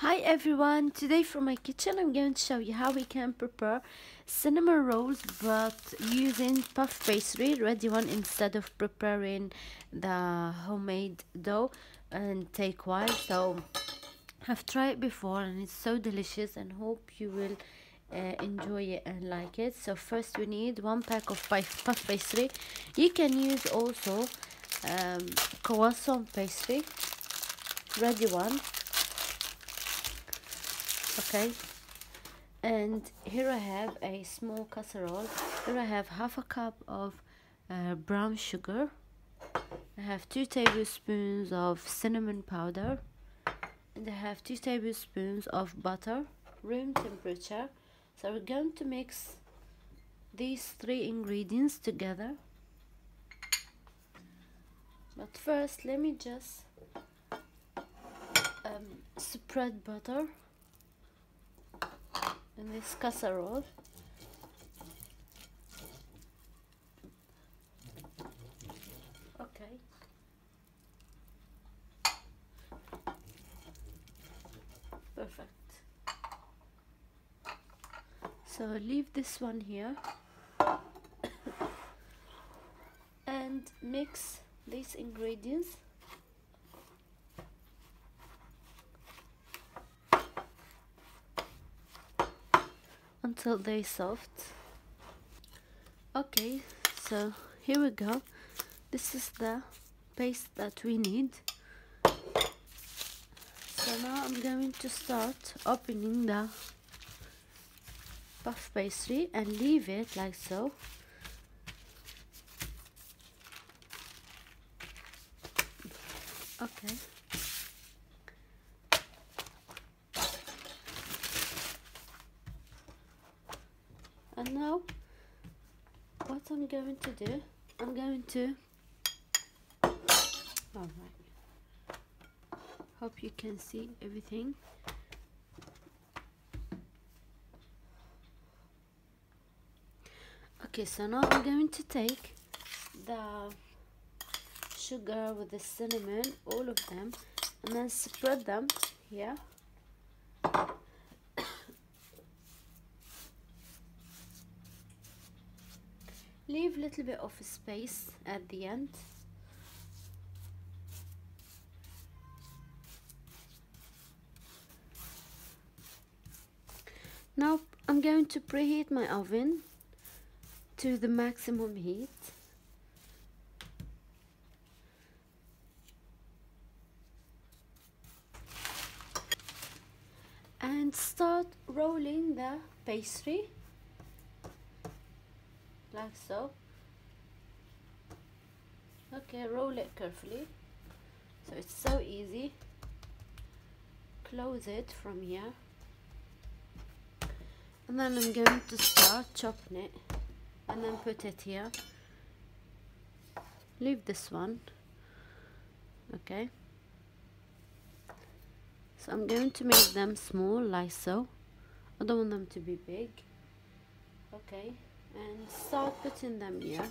Hi everyone, today from my kitchen I'm going to show you how we can prepare cinnamon rolls but using puff pastry, ready one instead of preparing the homemade dough and take while. So I've tried it before and it's so delicious and hope you will uh, enjoy it and like it. So first we need one pack of puff pastry. You can use also um, croissant pastry, ready one okay. And here I have a small casserole. Here I have half a cup of uh, brown sugar. I have two tablespoons of cinnamon powder. And I have two tablespoons of butter room temperature. So we're going to mix these three ingredients together. But first let me just um, spread butter in this casserole okay. Perfect. So leave this one here. And mix these ingredients until they soft. Okay so here we go. This is the paste that we need. So now I'm going to start opening the puff pastry and leave it like so. Okay now what I'm going to do. I'm going to all right. Hope you can see everything. Okay so now I'm going to take the sugar with the cinnamon all of them and then spread them here leave a little bit of space at the end. Now I'm going to preheat my oven to the maximum heat. And start rolling the pastry like so. Okay roll it carefully. So it's so easy. Close it from here. And then I'm going to start chopping it. And then put it here. Leave this one. Okay. So I'm going to make them small like so. I don't want them to be big. Okay and start putting them here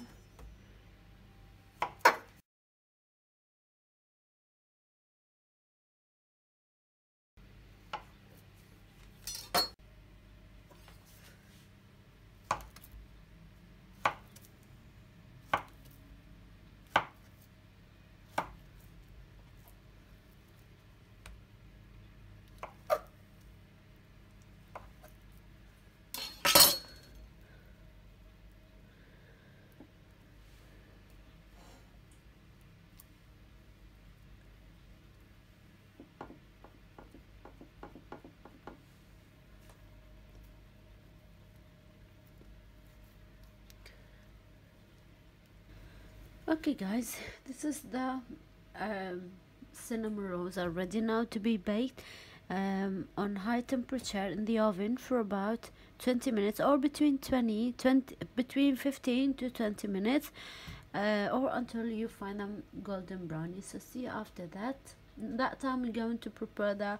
okay guys this is the um, cinnamon rolls are ready now to be baked um, on high temperature in the oven for about 20 minutes or between 20 20 between 15 to 20 minutes uh, or until you find them golden brownie. So see after that. That time we're going to prepare the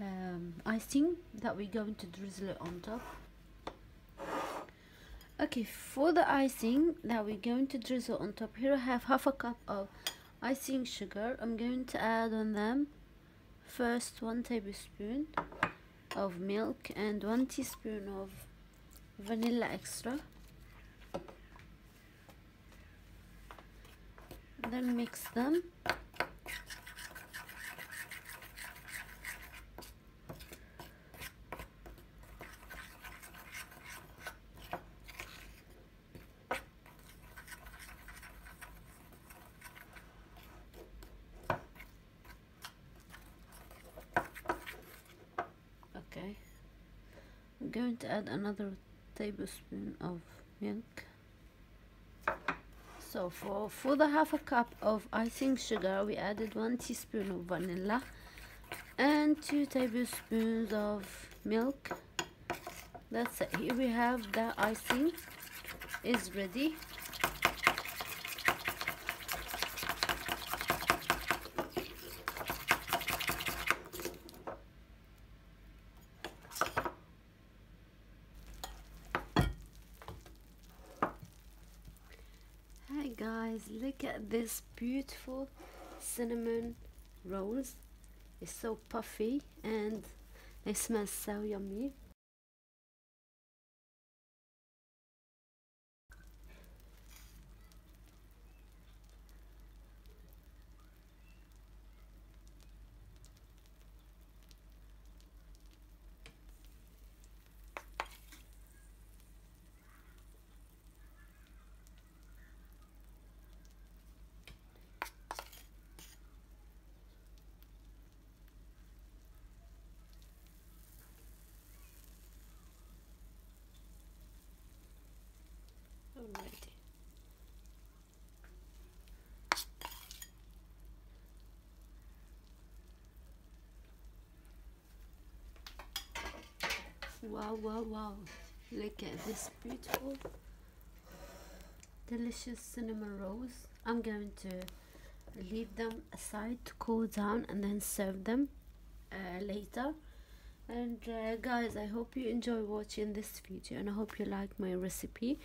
um, icing that we're going to drizzle it on top okay for the icing that we're going to drizzle on top here I have half a cup of icing sugar. I'm going to add on them first one tablespoon of milk and one teaspoon of vanilla extra. Then mix them okay I'm going to add another tablespoon of milk. So for for the half a cup of icing sugar we added one teaspoon of vanilla and two tablespoons of milk. That's it. Here we have the icing. Is ready Hi guys, look at this beautiful cinnamon rolls. It's so puffy and they smell so yummy. Wow, wow, wow. Look at this beautiful, delicious cinnamon rolls. I'm going to leave them aside to cool down and then serve them uh, later. And uh, guys, I hope you enjoy watching this video and I hope you like my recipe.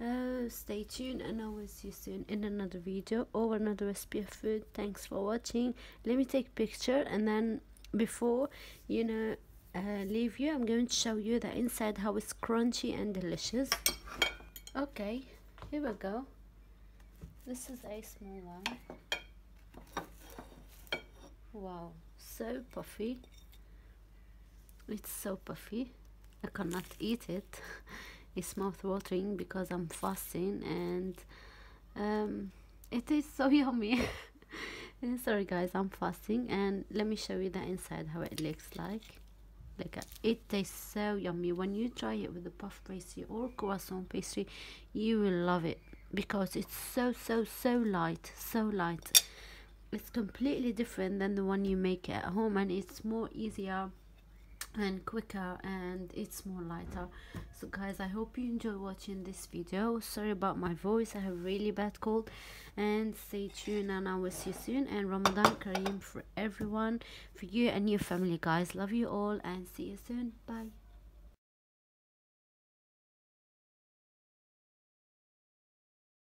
Uh, stay tuned and I will see you soon in another video or another recipe of food. Thanks for watching. Let me take picture and then before you know uh, leave you. I'm going to show you the inside how it's crunchy and delicious. Okay here we go. This is a small one. Wow so puffy. It's so puffy. I cannot eat it. It's mouth watering because I'm fasting and um, it is so yummy. Sorry guys I'm fasting. And let me show you the inside how it looks like like it tastes so yummy. When you try it with the puff pastry or croissant pastry you will love it because it's so so so light so light. It's completely different than the one you make at home and it's more easier and quicker and it's more lighter. So guys i hope you enjoy watching this video. Sorry about my voice i have really bad cold. And stay tuned and i will see you soon. And ramadan kareem for everyone for you and your family guys. Love you all and see you soon. Bye